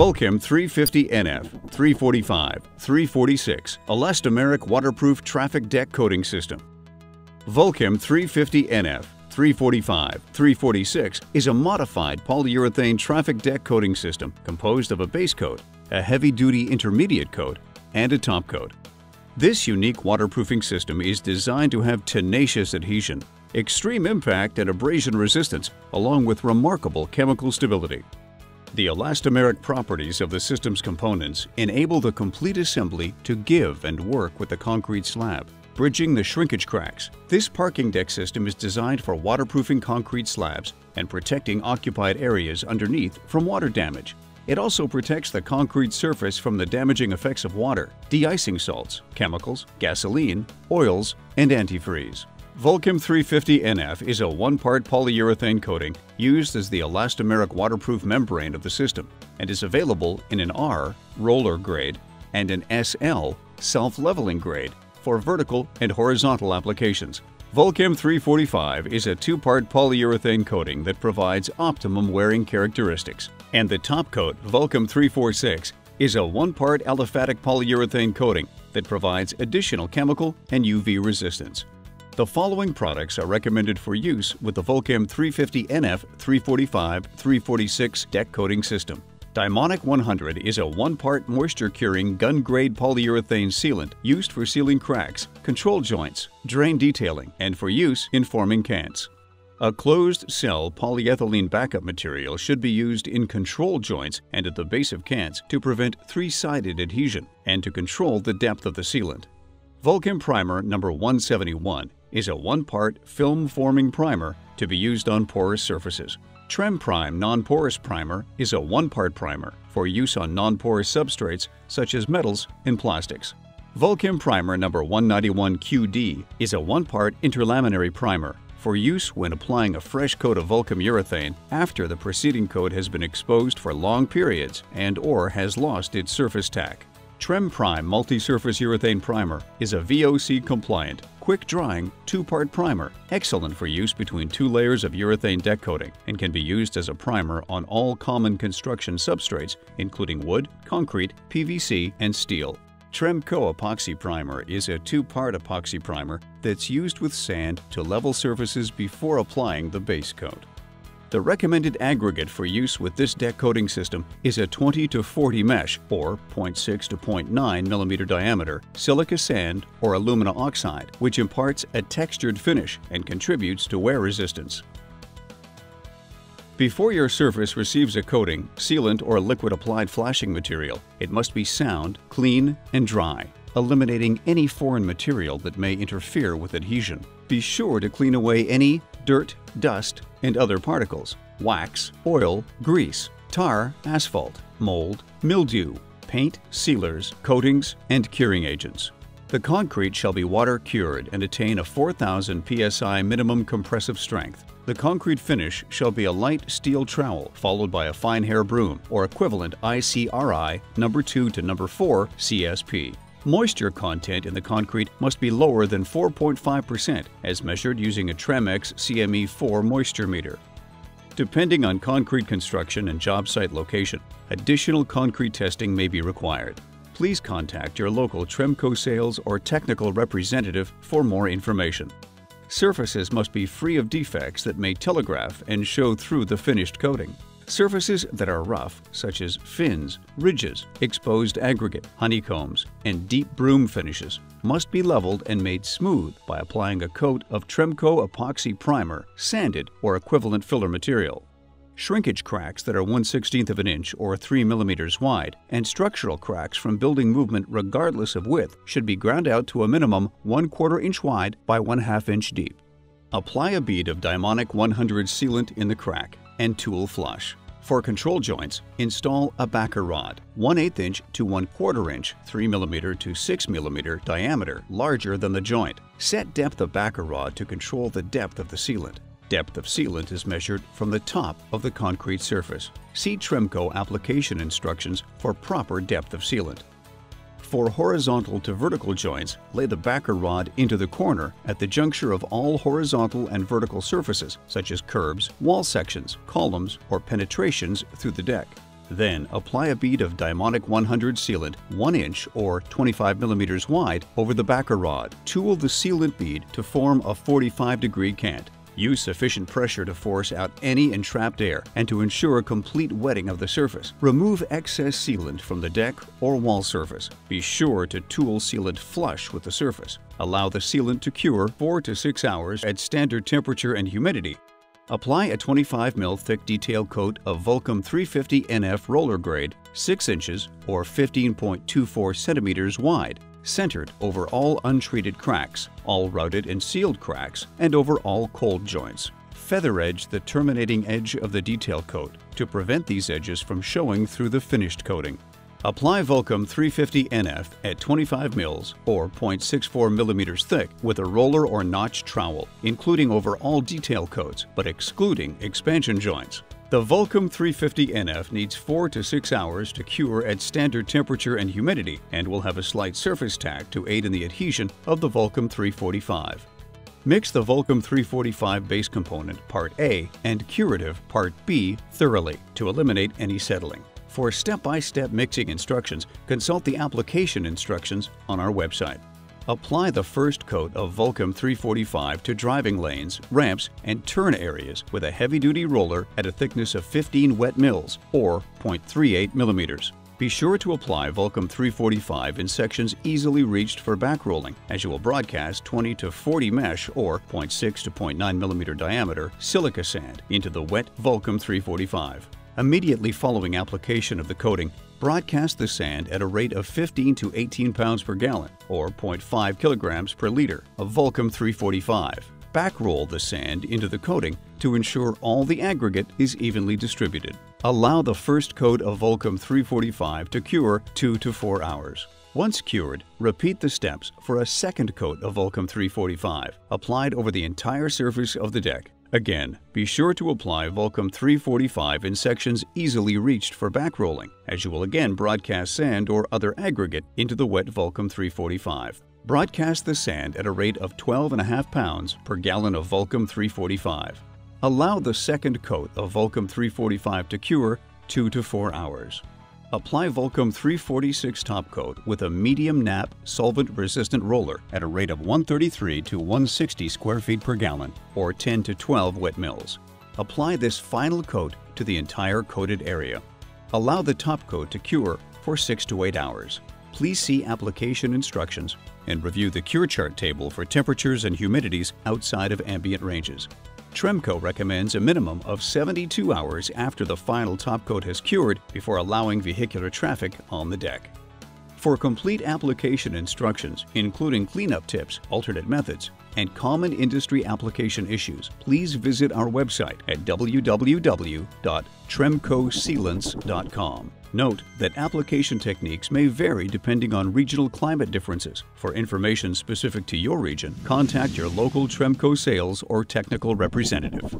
Vulkem 350NF, 345, 346 Elastomeric Waterproof Traffic Deck Coating System. Vulkem 350NF, 345, 346 is a modified polyurethane traffic deck coating system composed of a base coat, a heavy-duty intermediate coat, and a top coat. This unique waterproofing system is designed to have tenacious adhesion, extreme impact and abrasion resistance, along with remarkable chemical stability. The elastomeric properties of the system's components enable the complete assembly to give and work with the concrete slab, bridging the shrinkage cracks. This parking deck system is designed for waterproofing concrete slabs and protecting occupied areas underneath from water damage. It also protects the concrete surface from the damaging effects of water, de-icing salts, chemicals, gasoline, oils, and antifreeze. Vulkem 350NF is a one-part polyurethane coating used as the elastomeric waterproof membrane of the system and is available in an R roller grade and an SL self-leveling grade for vertical and horizontal applications. Vulkem 345 is a two-part polyurethane coating that provides optimum wearing characteristics. And the top coat, Vulkem 346, is a one-part aliphatic polyurethane coating that provides additional chemical and UV resistance. The following products are recommended for use with the Vulkem 350NF 345 346 deck coating system. Dymonic 100 is a one-part moisture-curing gun-grade polyurethane sealant used for sealing cracks, control joints, drain detailing, and for use in forming cants. A closed-cell polyethylene backup material should be used in control joints and at the base of cants to prevent three-sided adhesion and to control the depth of the sealant. Vulkem Primer number 171 is a one-part film-forming primer to be used on porous surfaces. Trem Prime Non-Porous Primer is a one-part primer for use on non-porous substrates such as metals and plastics. Vulkem Primer number 191 QD is a one-part interlaminary primer for use when applying a fresh coat of Vulkem urethane after the preceding coat has been exposed for long periods and or has lost its surface tack. Trem Prime Multi-Surface Urethane Primer is a VOC-compliant, quick-drying, two-part primer, excellent for use between two layers of urethane deck coating and can be used as a primer on all common construction substrates, including wood, concrete, PVC, and steel. Tremco Epoxy Primer is a two-part epoxy primer that's used with sand to level surfaces before applying the base coat. The recommended aggregate for use with this deck coating system is a 20 to 40 mesh or 0.6 to 0.9 mm diameter silica sand or alumina oxide, which imparts a textured finish and contributes to wear resistance. Before your surface receives a coating, sealant, or liquid applied flashing material, it must be sound, clean, and dry, eliminating any foreign material that may interfere with adhesion. Be sure to clean away any dirt, dust, and other particles, wax, oil, grease, tar, asphalt, mold, mildew, paint, sealers, coatings, and curing agents. The concrete shall be water cured and attain a 4000 psi minimum compressive strength. The concrete finish shall be a light steel trowel followed by a fine hair broom or equivalent ICRI number 2 to number 4 CSP. Moisture content in the concrete must be lower than 4.5% as measured using a Tramex CME4 moisture meter. Depending on concrete construction and job site location, additional concrete testing may be required. Please contact your local Tremco sales or technical representative for more information. Surfaces must be free of defects that may telegraph and show through the finished coating. Surfaces that are rough, such as fins, ridges, exposed aggregate, honeycombs, and deep broom finishes, must be leveled and made smooth by applying a coat of Tremco epoxy primer, sanded, or equivalent filler material. Shrinkage cracks that are 1 16th of an inch or 3 millimeters wide and structural cracks from building movement regardless of width should be ground out to a minimum 1 quarter inch wide by 1 half inch deep. Apply a bead of Dymonic 100 sealant in the crack and tool flush. For control joints, install a backer rod, 1 8 inch to 1 4 inch, 3 mm to 6 mm diameter, larger than the joint. Set depth of backer rod to control the depth of the sealant. Depth of sealant is measured from the top of the concrete surface. See Tremco application instructions for proper depth of sealant. For horizontal to vertical joints, lay the backer rod into the corner at the juncture of all horizontal and vertical surfaces, such as curbs, wall sections, columns, or penetrations through the deck. Then apply a bead of Dymonic 100 sealant 1 inch or 25 millimeters wide over the backer rod. Tool the sealant bead to form a 45 degree cant. Use sufficient pressure to force out any entrapped air and to ensure a complete wetting of the surface. Remove excess sealant from the deck or wall surface. Be sure to tool sealant flush with the surface. Allow the sealant to cure 4 to 6 hours at standard temperature and humidity. Apply a 25 ml thick detail coat of Vulkem 350 NF roller grade 6 inches or 15.24 centimeters wide centered over all untreated cracks, all routed and sealed cracks, and over all cold joints. Feather edge the terminating edge of the detail coat to prevent these edges from showing through the finished coating. Apply Vulkem 350 NF at 25 mils or 0.64 millimeters thick with a roller or notch trowel, including over all detail coats but excluding expansion joints. The Vulkem 350 NF needs 4 to 6 hours to cure at standard temperature and humidity and will have a slight surface tack to aid in the adhesion of the Vulkem 345. Mix the Vulkem 345 base component Part A and Curative Part B thoroughly to eliminate any settling. For step-by-step -step mixing instructions, consult the application instructions on our website. Apply the first coat of Vulkem 345 to driving lanes, ramps, and turn areas with a heavy-duty roller at a thickness of 15 wet mils or 0.38 millimeters. Be sure to apply Vulkem 345 in sections easily reached for back rolling, as you will broadcast 20 to 40 mesh or 0.6 to 0.9 millimeter diameter silica sand into the wet Vulkem 345. Immediately following application of the coating, broadcast the sand at a rate of 15 to 18 pounds per gallon or 0.5 kilograms per liter of Vulkem 345. Backroll the sand into the coating to ensure all the aggregate is evenly distributed. Allow the first coat of Vulkem 345 to cure 2 to 4 hours. Once cured, repeat the steps for a second coat of Vulkem 345, applied over the entire surface of the deck. Again, be sure to apply Vulkem 345 in sections easily reached for backrolling, as you will again broadcast sand or other aggregate into the wet Vulkem 345. Broadcast the sand at a rate of 12.5 pounds per gallon of Vulkem 345. Allow the second coat of Vulkem 345 to cure 2 to 4 hours. Apply Vulkem 346 top coat with a medium nap solvent-resistant roller at a rate of 133 to 160 square feet per gallon or 10 to 12 wet mils. Apply this final coat to the entire coated area. Allow the top coat to cure for 6 to 8 hours. Please see application instructions and review the cure chart table for temperatures and humidities outside of ambient ranges. Tremco recommends a minimum of 72 hours after the final top coat has cured before allowing vehicular traffic on the deck. For complete application instructions, including cleanup tips, alternate methods, and common industry application issues, please visit our website at www.tremcosealants.com. Note that application techniques may vary depending on regional climate differences. For information specific to your region, contact your local Tremco sales or technical representative.